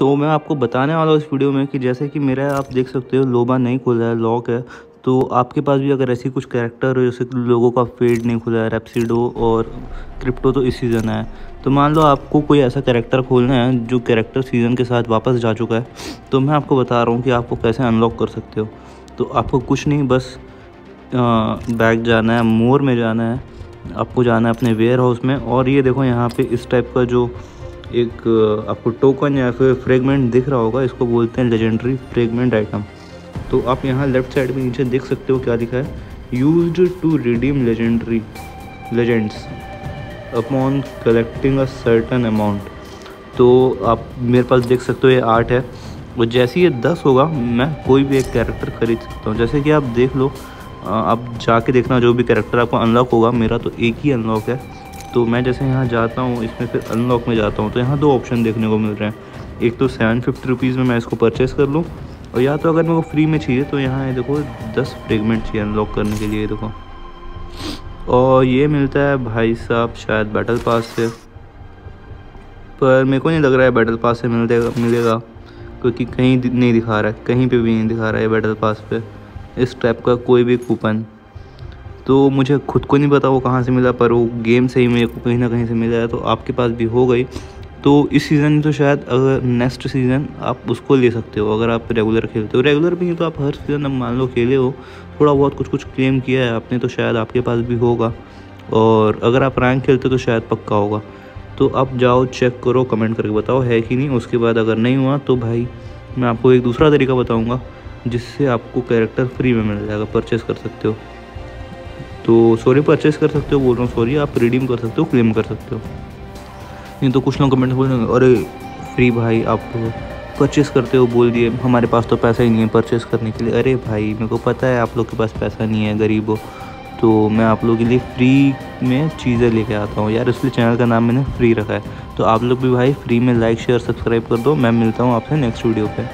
तो मैं आपको बताने वाला हूँ इस वीडियो में कि जैसे कि मेरा आप देख सकते हो लोबा नहीं खुला है लॉक है। तो आपके पास भी अगर ऐसी कुछ कैरेक्टर हो, जैसे लोगों का फेड नहीं खुला है रेपसीडो और क्रिप्टो तो इस सीज़न है। तो मान लो आपको कोई ऐसा कैरेक्टर खोलना है जो कैरेक्टर सीज़न के साथ वापस जा चुका है तो मैं आपको बता रहा हूँ कि आपको कैसे अनलॉक कर सकते हो। तो आपको कुछ नहीं, बस बैग जाना है, मोर में जाना है, आपको जाना है अपने वेयर हाउस में। और ये देखो यहाँ पे इस टाइप का जो एक, आपको टोकन या फिर फ्रेगमेंट दिख रहा होगा, इसको बोलते हैं लेजेंडरी फ्रेगमेंट आइटम तो आप यहाँ लेफ़्ट साइड में नीचे देख सकते हो क्या लिखा है? Use to redeem legendary legends upon collecting a certain amount तो आप मेरे पास देख सकते हो ये आठ है। और जैसे ये दस होगा, मैं कोई भी एक कैरेक्टर खरीद सकता हूँ। जैसे कि आप देख लो आप जाके देखना, जो भी कैरेक्टर आपको अनलॉक होगा, मेरा तो एक ही अनलॉक है। तो मैं जैसे यहाँ जाता हूँ, इसमें फिर अनलॉक में जाता हूँ तो यहाँ दो ऑप्शन देखने को मिल रहे हैं। एक तो सेवन फिफ्टी रुपीज़ में मैं इसको परचेज़ कर लूँ, और या तो अगर मेरे को फ्री में चाहिए तो यहाँ है देखो दस फ्रेगमेंट चाहिए अनलॉक करने के लिए देखो। और ये मिलता है भाई साहब शायद बैटल पास से। पर मेरे को नहीं लग रहा है बैटल पास से मिलेगा मिलेगा, क्योंकि कहीं नहीं दिखा रहा है, कहीं पे भी नहीं दिखा रहा है बैटल पास पे। इस टाइप का कोई भी कूपन तो मुझे खुद को नहीं पता वो कहाँ से मिला, पर वो गेम से ही मेरे को कहीं ना कहीं से मिला है तो आपके पास भी हो गई। तो इस सीज़न तो शायद अगर नेक्स्ट सीज़न आप उसको ले सकते हो, अगर आप रेगुलर खेलते हो। रेगुलर भी नहीं तो आप हर सीज़न अब मान लो खेले हो, थोड़ा बहुत कुछ कुछ क्लेम किया है आपने तो शायद आपके पास भी होगा। और अगर आप रैंक खेलते हो तो शायद पक्का होगा। तो आप जाओ चेक करो कमेंट करके बताओ, है कि नहीं? उसके बाद अगर नहीं हुआ तो भाई मैं आपको एक दूसरा तरीका बताऊँगा, जिससे आपको कैरेक्टर फ्री में मिल जाएगा परचेस कर सकते हो। तो सॉरी परचेस कर सकते हो, बोल रहा हूँ सॉरी आप रिडीम कर सकते हो क्लेम कर सकते हो। नहीं तो कुछ लोग कमेंट बोल रहे अरे फ्री भाई, आप परचेस करते हो, बोल दिए। हमारे पास तो पैसा ही नहीं है परचेस करने के लिए। अरे भाई, मेरे को पता है आप लोग के पास पैसा नहीं है, गरीब हो। तो मैं आप लोगों के लिए फ्री में चीज़ें लेके आता हूँ। यार, इसलिए चैनल का नाम मैंने फ्री रखा है। तो आप लोग भी भाई फ्री में लाइक शेयर सब्सक्राइब कर दो। मैं मिलता हूँ आपसे नेक्स्ट वीडियो पे।